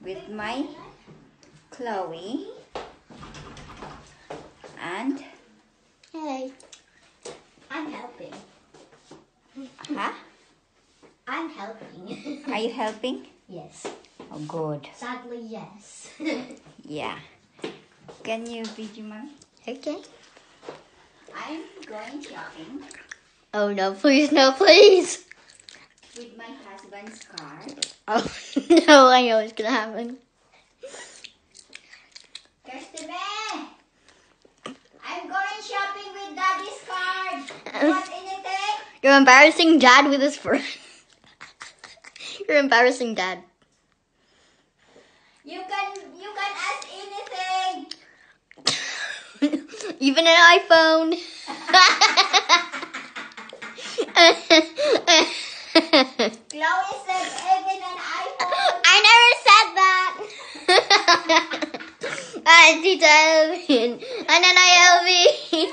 with my Chloe and Hey. I'm helping. huh? I'm helping. Are you helping? yes. Oh, good. Sadly, yes. Yeah. Can you video mom? okay. I'm going shopping Oh no, please, no, please. with my husband's car. Oh no, I know what's gonna happen. Customer! I'm going shopping with daddy's card. You want anything? You're embarrassing dad with his friend. You're embarrassing dad. You can you can ask anything. Even an iPhone. Chloe said even an iPhone. I never said that. Auntie Devin. And I LV.